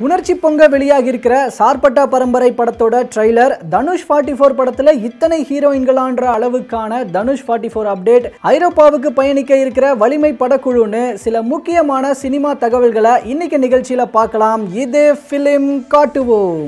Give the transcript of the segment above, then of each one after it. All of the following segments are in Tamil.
உணர்ச்சி பொங்க வெளியாகி இருக்கிற சார்பட்டா பரம்பரை படத்தோட ட்ரெய்லர் தனுஷ் ஃபார்ட்டி ஃபோர் படத்துல இத்தனை ஹீரோயின்களான்ற அளவுக்கான தனுஷ் ஃபார்ட்டி ஃபோர் அப்டேட் ஐரோப்பாவுக்கு பயணிக்க இருக்கிற வலிமை படக்குழுன்னு சில முக்கியமான சினிமா தகவல்களை இன்னைக்கு நிகழ்ச்சியில பார்க்கலாம். இது ஃபிலிம் காட்டுவோம்.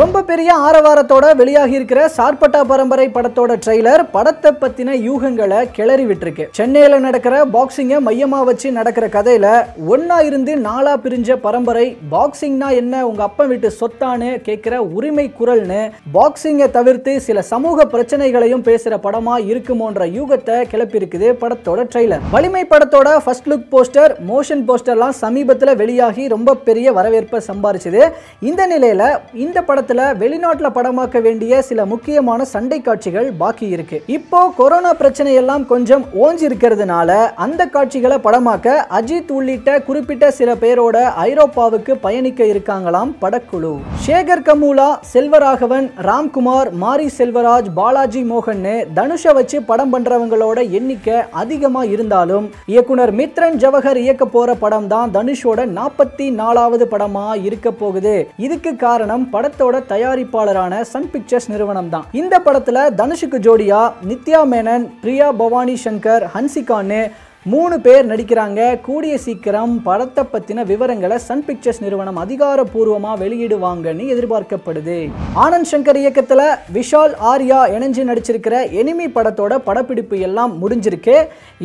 ரொம்ப பெரிய ஆரவாரத்தோட வெளியாகி இருக்கிற சார்பட்டா பரம்பரை படத்தோட ட்ரெய்லர் படத்தை பத்தின யூகங்களை கிளறி விட்டுருக்கு. சென்னையில நடக்கிற பாக்ஸிங்கை மையமா வச்சு நடக்கிற கதையில ஒன்னா இருந்து நாளா பிரிஞ்ச பரம்பரை பாக்ஸிங்னா என்ன உங்க அப்பன் வீட்டு சொத்தான்னு கேட்கிற உரிமை குரல்னு பாக்ஸிங்கை தவிர்த்து சில சமூக பிரச்சனைகளையும் பேசுற படமா இருக்குமோன்ற யூகத்தை கிளப்பியிருக்குது படத்தோட ட்ரெய்லர். வலிமை படத்தோட ஃபர்ஸ்ட் லுக் போஸ்டர் மோஷன் போஸ்டர்லாம் சமீபத்தில் வெளியாகி ரொம்ப பெரிய வரவேற்பை சம்பாரிச்சது. இந்த நிலையில இந்த படத்தை படத்துல வெளிநாட்டுல படமாக்க வேண்டிய சில முக்கியமான சண்டை காட்சிகள் பாக்கி இருக்கு. இப்போ கொரோனா பிரச்சனை எல்லாம் கொஞ்சம் ஓஞ்சி இருக்கிறதுனால அந்த காட்சிகளை படமாக்க அஜித் உள்ளிட்ட குறிப்பிட்ட சில பேரோட ஐரோப்பாவுக்கு பயணிக்க இருக்காங்களாம் படக்குழு. சேகர் கமூலா செல்வராகவன் ராம்குமார் மாரி செல்வராஜ் பாலாஜி மோகன்னு தனுஷை வச்சு படம் பண்றவங்களோட எண்ணிக்கை அதிகமா இருந்தாலும் இயக்குனர் மித்ரன் ஜவஹர் இயக்க போற படம் தான் தனுஷோட நாற்பத்தி நாலாவது படமா இருக்க போகுது. இதுக்கு காரணம் படத்தோட தயாரிப்பாளரான சன் பிக்சர்ஸ் நிறுவனம் தான் இந்த படத்துல தனுஷுக்கு ஜோடியா நித்யா மேனன் பிரியா பவானி சங்கர் ஹன்சிகான்னு மூணு பேர் நடிக்கிறாங்க. கூடிய சீக்கிரம் படத்தை பற்றின விவரங்களை சன் பிக்சர்ஸ் நிறுவனம் அதிகாரப்பூர்வமாக வெளியிடுவாங்கன்னு எதிர்பார்க்கப்படுது. ஆனந்த் சங்கர் இயக்கத்தில் விஷால் ஆர்யா இணைஞ்சு நடிச்சிருக்கிற எனிமி படத்தோட படப்பிடிப்பு எல்லாம் முடிஞ்சிருக்கு.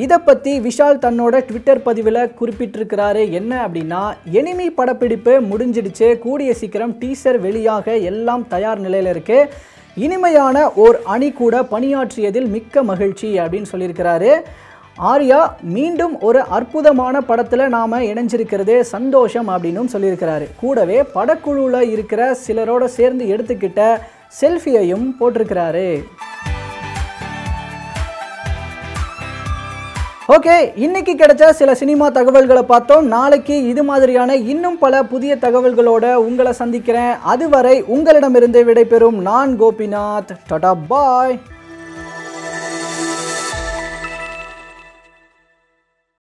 இதை பற்றி விஷால் தன்னோட ட்விட்டர் பதிவில் குறிப்பிட்டிருக்கிறாரு. என்ன அப்படின்னா எனிமி படப்பிடிப்பு முடிஞ்சிடுச்சு. கூடிய சீக்கிரம் டீசர் வெளியாக எல்லாம் தயார் நிலையில் இருக்கு. இனிமையான ஓர் அணி கூட பணியாற்றியதில் மிக்க மகிழ்ச்சி அப்படின்னு சொல்லியிருக்கிறாரு. ஆர்யா மீண்டும் ஒரு அற்புதமான படத்தில் நாம் இணைஞ்சிருக்கிறது சந்தோஷம் அப்படின்னும் சொல்லியிருக்கிறாரு. கூடவே படக்குழுவில் இருக்கிற சிலரோட சேர்ந்து எடுத்துக்கிட்ட செல்ஃபியையும் போட்டிருக்கிறாரு. ஓகே இன்னைக்கு கிடைச்ச சில சினிமா தகவல்களை பார்த்தோம். நாளைக்கு இது மாதிரியான இன்னும் பல புதிய தகவல்களோட உங்களை சந்திக்கிறேன். அதுவரை உங்களிடமிருந்து விடைபெறும் நான் கோபிநாத். டடா பாய்.